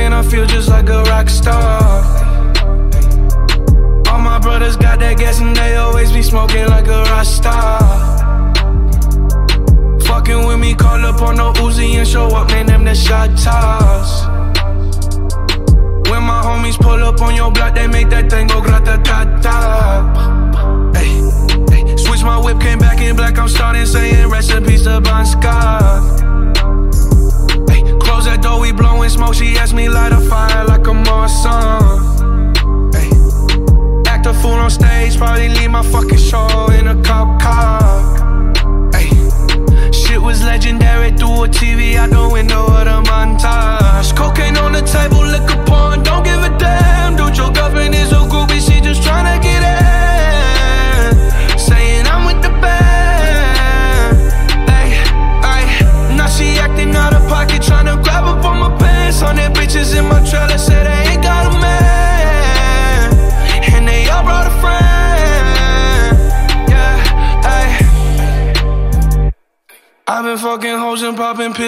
man, I feel just like a rock star. All my brothers got that gas and they always be smoking like a rock star. Fucking with me, call up on the Uzi and show up, man, them the shot toss. When my homies pull up on your block, they make that thing go grata ta ta. Hey, hey, switch my whip, came back in black, I'm starting saying recipes to Bon Scott. Door, we blowing smoke, she asked me light a fire like a Marsan. Hey, act a fool on stage, probably leave my fucking show in a cop car. Hey, shit was legendary through a TV out the window of the montage. Cocaine on the table, liquor porn, don't give a damn. Dude, your girlfriend is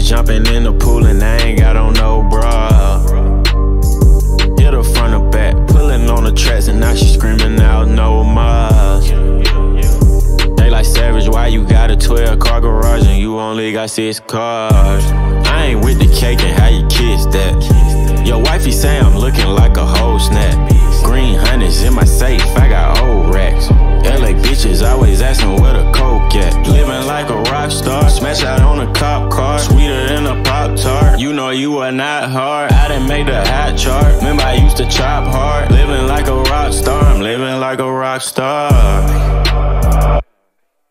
Bitches, jumping in the pool, and I ain't got on no bra. Hit her front or back, pulling on the tracks, and now she screaming out no more. They like savage, why you got a 12 car garage and you only got six cars? I ain't with the cake and how you kiss that. Your wifey say I'm looking like a whole snap. Not hard. I done made the hot chart. Remember I used to chop hard. Living like a rock star, I'm living like a rock star.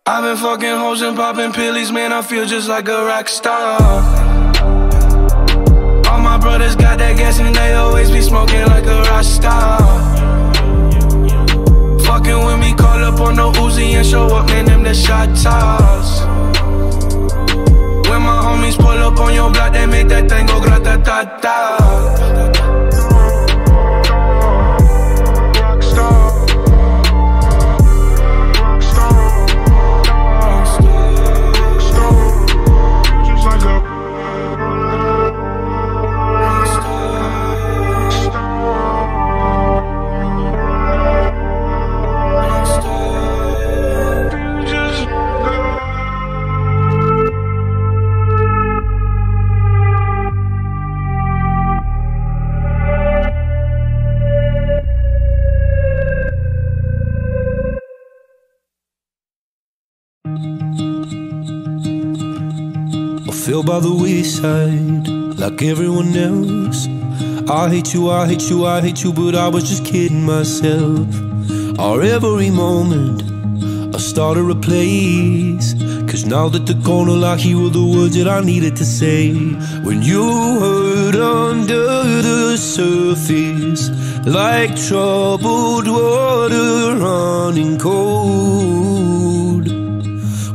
I've been fucking hoes and popping pillies, man. I feel just like a rock star. All my brothers got that gas and they always be smoking like a rock star. Fucking with me, call up on the Uzi and show up, man. Them the shot toss. When my homies pull up on your block, they make that thing go grata ta ta. By the wayside like everyone else. I hate you, I hate you, I hate you, but I was just kidding myself. Our every moment, I started a place. Cause now that the corner I hear were the words that I needed to say. When you hurt under the surface, like troubled water running cold.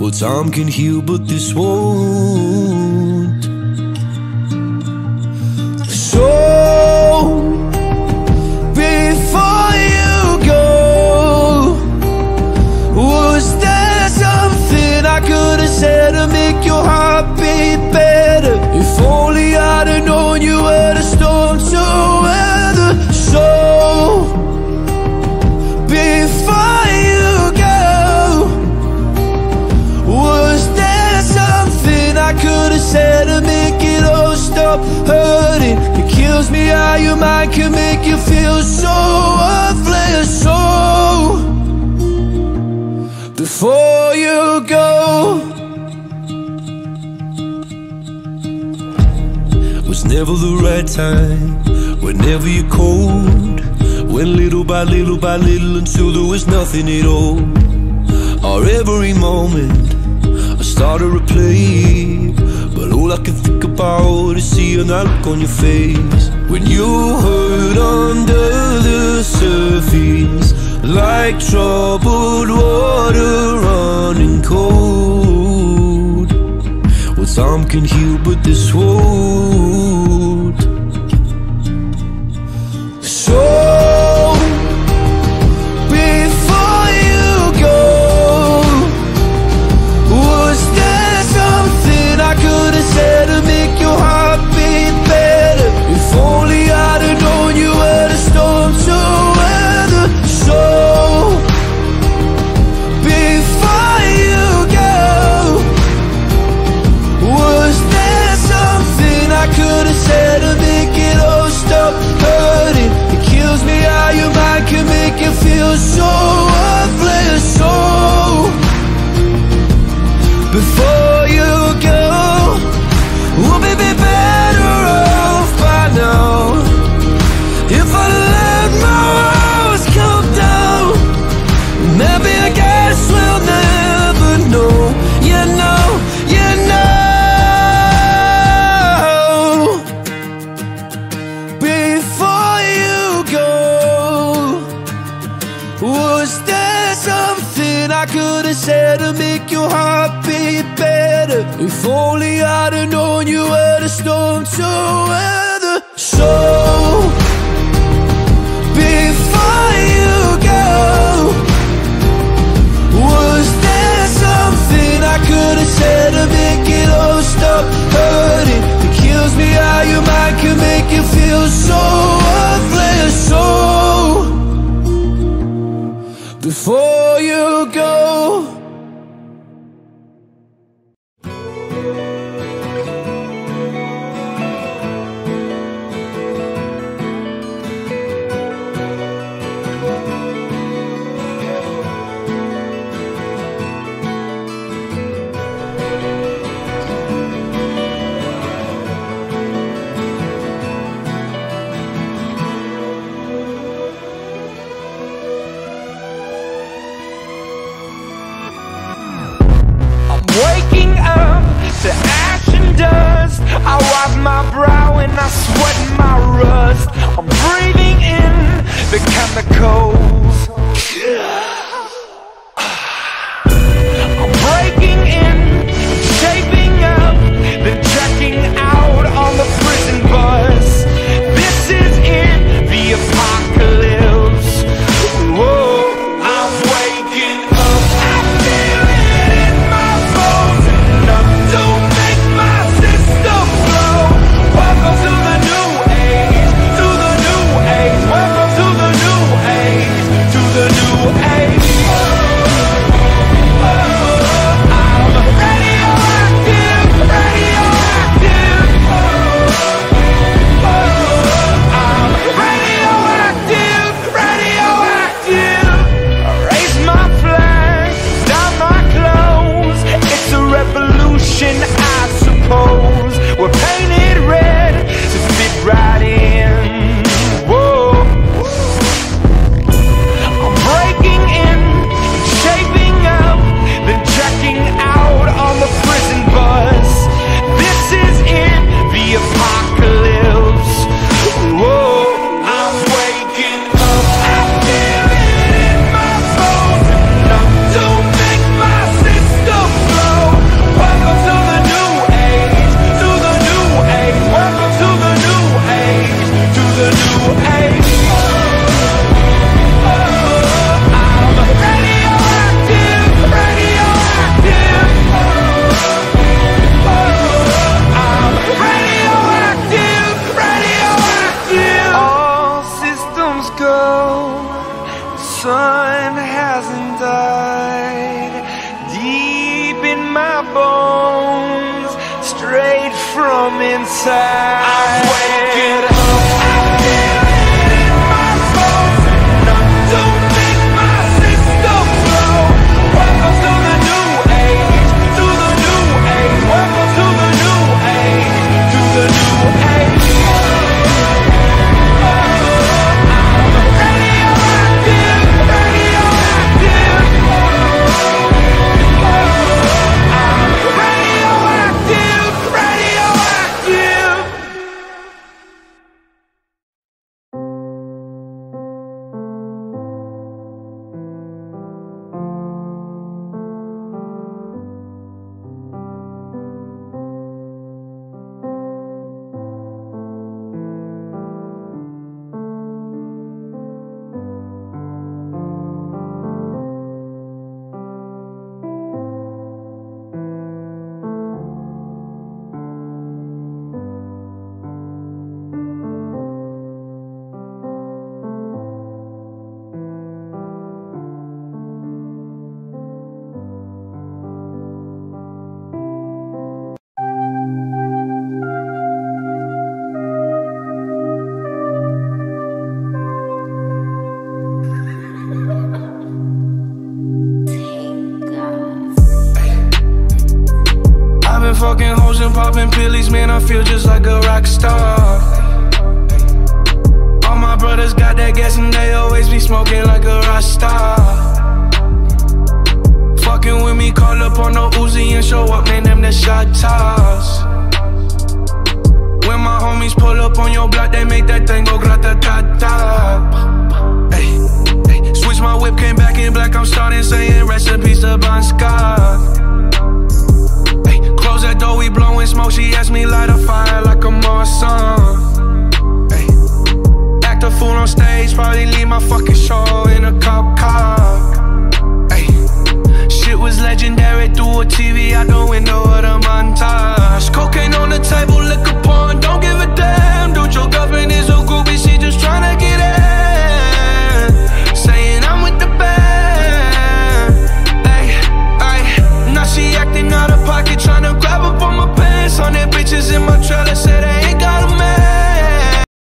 Well, time can heal, but this won't. Stop hurting? It kills me how your mind can make you feel so worthless. So, before you go, was never the right time. Whenever you're cold, went little by little by little until there was nothing at all. Our every moment I started to play all I can think about is seeing that look on your face. When you hurt under the surface Like troubled water running cold. Well, time can heal, but this wound Said how to make your heart beat better. If only I'd have known you were the storm to well. I sweat my rust. I'm breathing in the chemicals. sun hasn't died deep in my bones, straight from inside. I'm waking Popping pillies, man, I feel just like a rock star. All my brothers got that gas and they always be smoking like a rock star. Fucking with me, call up on no Uzi and show up, man, them the shot toss. When my homies pull up on your block, they make that thing go grata ta ta. Switch my whip, came back in black, I'm starting saying recipes to Bon Scott blowing smoke, she asked me light a fire like I'm on. Ay. Act a fool on stage, probably leave my fucking show in a cop car.